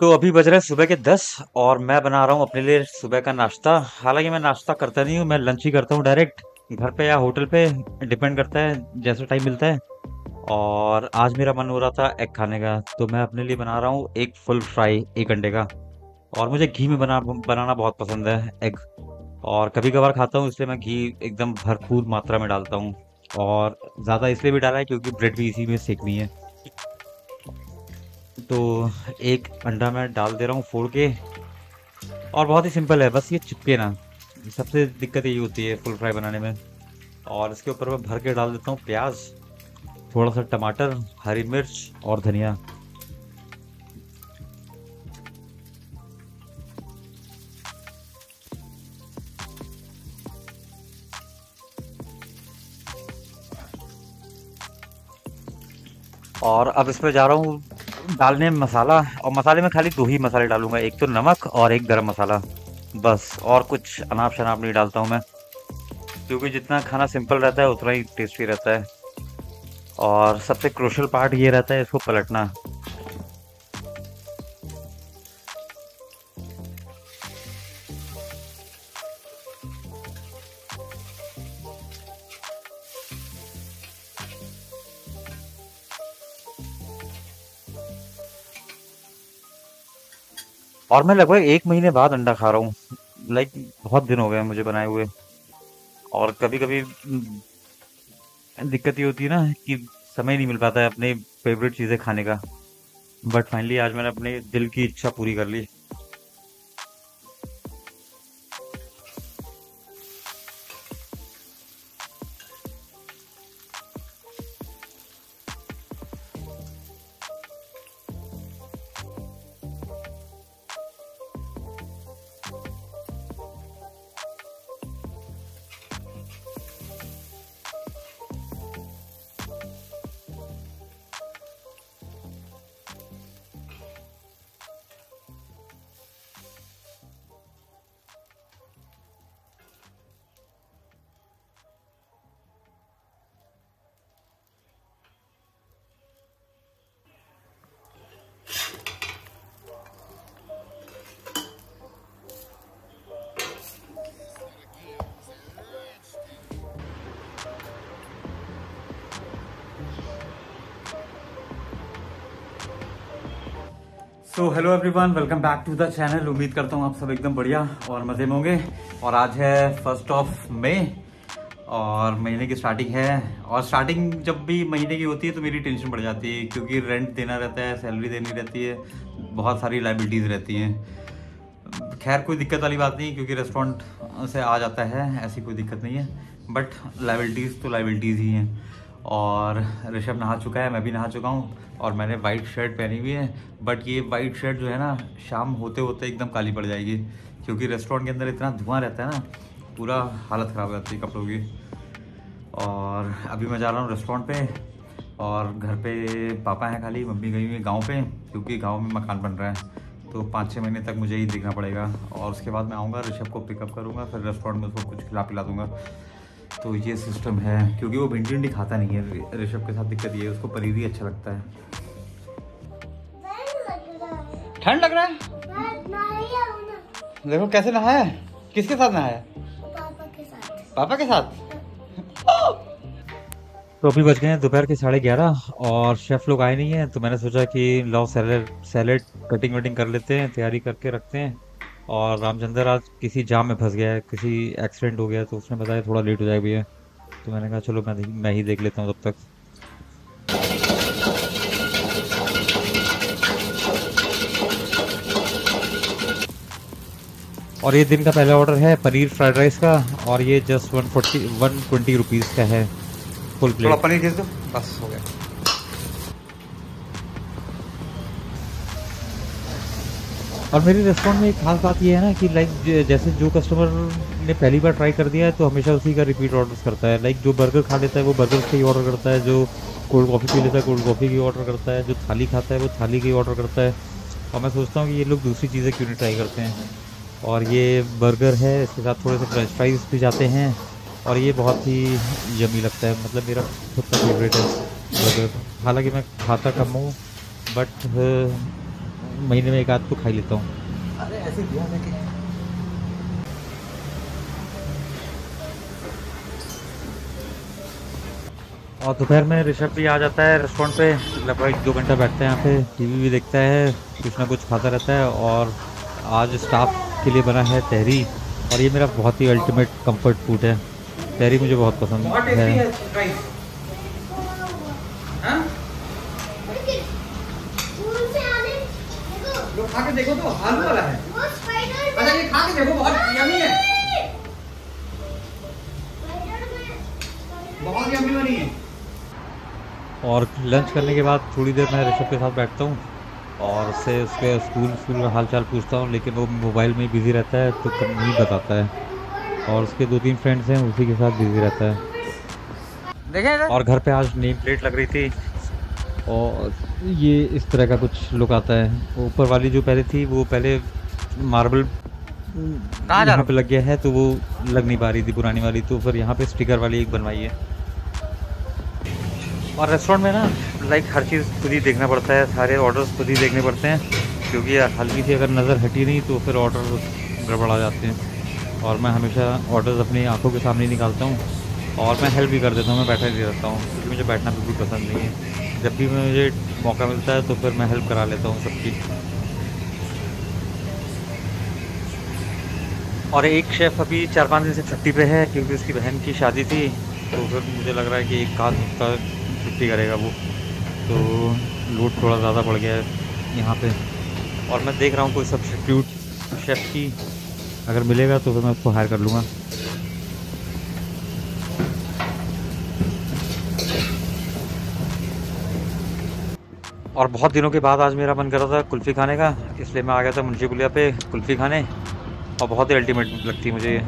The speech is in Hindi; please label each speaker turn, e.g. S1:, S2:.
S1: तो अभी बज रहे हैं सुबह के दस और मैं बना रहा हूँ अपने लिए सुबह का नाश्ता। हालाँकि मैं नाश्ता करता नहीं हूँ, मैं लंच ही करता हूँ डायरेक्ट। घर पे या होटल पे डिपेंड करता है, जैसा टाइम मिलता है। और आज मेरा मन हो रहा था एग खाने का तो मैं अपने लिए बना रहा हूँ एक फुल फ्राई एक अंडे का। और मुझे घी में बना, बनाना बहुत पसंद है एग और कभी कभार खाता हूँ, इसलिए मैं घी एकदम भरपूर मात्रा में डालता हूँ। और ज़्यादा इसलिए भी डाला है क्योंकि ब्रेड भी इसी में सेकनी है। तो एक अंडा मैं डाल दे रहा हूँ फोड़ के। और बहुत ही सिंपल है, बस ये चिपके ना। सबसे दिक्कत यही होती है फुल फ्राई बनाने में। और इसके ऊपर मैं भर के डाल देता हूँ प्याज थोड़ा सा टमाटर, हरी मिर्च और धनिया। और अब इसमें जा रहा हूँ डालने में मसाला और मसाले में खाली दो ही मसाले डालूँगा। एक तो नमक और एक गरम मसाला। बस, और कुछ अनाप शनाप नहीं डालता हूँ मैं। क्योंकि जितना खाना सिंपल रहता है, उतना ही टेस्टी रहता है। और सबसे क्रोशल पार्ट ये रहता है, इसको पलटना। और मैं लगभग एक महीने बाद अंडा खा रहा हूँ। लाइक बहुत दिन हो गए मुझे बनाए हुए। और कभी कभी दिक्कत ये होती है ना कि समय नहीं मिल पाता है अपने फेवरेट चीज़ें खाने का। बट फाइनली आज मैंने अपने दिल की इच्छा पूरी कर ली। So hello everyone welcome back to the channel उम्मीद करता हूँ आप सब एकदम बढ़िया और मज़े में होंगे। और आज है फ़र्स्ट ऑफ़ मई और महीने की स्टार्टिंग है। और स्टार्टिंग जब भी महीने की होती है तो मेरी टेंशन बढ़ जाती है क्योंकि रेंट देना रहता है सैलरी देनी रहती है, बहुत सारी लाइबिलिटीज़ रहती हैं। खैर, कोई दिक्कत वाली बात नहीं क्योंकि रेस्टोरेंट से आ जाता है, ऐसी कोई दिक्कत नहीं है। बट लाइबिलिटीज़ तो लाइबिलिटीज़ ही हैं। और ऋषभ नहा चुका है, मैं भी नहा चुका हूँ। और मैंने वाइट शर्ट पहनी हुई है बट ये वाइट शर्ट जो है ना, शाम होते होते एकदम काली पड़ जाएगी, क्योंकि रेस्टोरेंट के अंदर इतना धुआँ रहता है ना, पूरा हालत ख़राब हो जाती है कपड़ों की। और अभी मैं जा रहा हूँ रेस्टोरेंट पे, और घर पे पापा हैं खाली, मम्मी गई हुई गाँव पे, क्योंकि गाँव में मकान बन रहा है। तो पाँच छः महीने तक मुझे ही देखना पड़ेगा, और उसके बाद मैं आऊँगा, ऋषभ को पिकअप करूँगा, फिर रेस्टोरेंट में उसको कुछ खिला पिला दूँगा। तो ये सिस्टम है क्योंकि वो भिंडी भिंडी खाता नहीं है ऋषभ के साथ दिक्कत ये है उसको पनीर ही अच्छा लगता है। ठंड लग रहा है? देखो कैसे नहाया किसके साथ नहाया
S2: पापा के साथ।
S1: पापा तो अभी बज गए हैं दोपहर के साढ़े ग्यारह और शेफ लोग आए नहीं हैं तो मैंने सोचा कि लाओ सैलेड सैलेड कटिंग वटिंग कर लेते हैं तैयारी करके रखते हैं। और रामचंद्र आज किसी जाम में फंस गया है, किसी एक्सीडेंट हो गया तो उसने बताया थोड़ा लेट हो जाएगा। भैया तो मैंने कहा, चलो, मैं मैं ही देख लेता हूँ तब तक। और ये दिन का पहला ऑर्डर है पनीर फ्राइड राइस का, और ये just one forty one twenty rupees का है फुल प्लेट
S3: पनीर खींच दो, बस हो गया।
S1: और मेरे रेस्टोरेंट में एक खास बात ये है ना कि लाइक जैसे जो कस्टमर ने पहली बार ट्राई कर दिया है तो हमेशा उसी का रिपीट ऑर्डर करता है। लाइक जो बर्गर खा लेता है, वो बर्गर से ही ऑर्डर करता है, जो कोल्ड कॉफ़ी पी लेता है कोल्ड कॉफ़ी की ऑर्डर करता है, जो थाली खाता है, वो थाली की ऑर्डर करता है। और मैं सोचता हूँ कि ये लोग दूसरी चीज़ें क्यों नहीं ट्राई करते हैं? और ये बर्गर है, इसके साथ थोड़े से फ्रेंच फ्राइज भी जाते हैं, और ये बहुत ही यमी लगता है। मतलब मेरा खुद का फेवरेट है बर्गर हालाँकि मैं खाता कम हूँ बट महीने में एक आध को खा ही लेता हूँ। अरे ऐसे और दोपहर में ऋषभ भी आ जाता है रेस्टोरेंट पे। लगभग एक दो घंटा बैठता है यहाँ पे। टीवी भी देखता है कुछ ना कुछ खाता रहता है और आज स्टाफ के लिए बना है तहरी। और ये मेरा बहुत ही अल्टीमेट कंफर्ट फ़ूड है। तहरी मुझे बहुत पसंद है
S2: हाँ? स्कूल से आने देखो
S1: लो खा के देखो तो आलू वाला है। अच्छा ये खा के देखो बहुत यमी है। बहुत यमी बनी है। और लंच करने के बाद थोड़ी देर मैं ऋषभ के साथ बैठता हूँ और उससे उसके स्कूल स्कूल का हाल चाल पूछता हूँ लेकिन वो मोबाइल में बिज़ी रहता है तो कम नहीं बताता है। और उसके दो तीन फ्रेंड्स हैं उसी के साथ बिज़ी रहता है।
S3: देखें
S1: और घर पे आज नेम प्लेट लग रही थी। और ये इस तरह का कुछ लुक आता है। ऊपर वाली जो पहले थी वो पहले मार्बल
S3: कहाँ
S1: यहाँ पे लग गया है तो वो लग नहीं पा रही थी पुरानी वाली तो फिर यहाँ पे स्टिकर वाली एक बनवाई है। और रेस्टोरेंट में ना लाइक हर चीज़ खुद ही देखना पड़ता है सारे ऑर्डर्स खुद ही देखने पड़ते हैं क्योंकि हल्की सी अगर नज़र हटी नहीं तो फिर ऑर्डर गड़बड़ा जाते हैं। और मैं हमेशा ऑर्डर्स अपनी आँखों के सामने निकालता हूँ और मैं हेल्प भी कर देता हूँ मैं बैठा नहीं रहता हूँ क्योंकि मुझे बैठना बिल्कुल पसंद नहीं है। जब भी मुझे मौका मिलता है तो फिर मैं हेल्प करा लेता हूँ सबकी। और एक शेफ़ अभी चार पाँच दिन से छुट्टी पे है क्योंकि उसकी बहन की शादी थी तो फिर मुझे लग रहा है कि एक आध हफ़्ता छुट्टी करेगा वो। तो लोड थोड़ा ज़्यादा बढ़ गया है यहाँ पे। और मैं देख रहा हूँ कोई सब्सिट्यूट शेफ़ की। अगर मिलेगा तो फिर मैं उसको हायर कर लूँगा। और बहुत दिनों के बाद आज मेरा मन कर रहा था कुल्फ़ी खाने का, इसलिए मैं आ गया था मुंशी पुलिया पे कुल्फ़ी खाने, और बहुत ही अल्टीमेट लगती मुझे ये।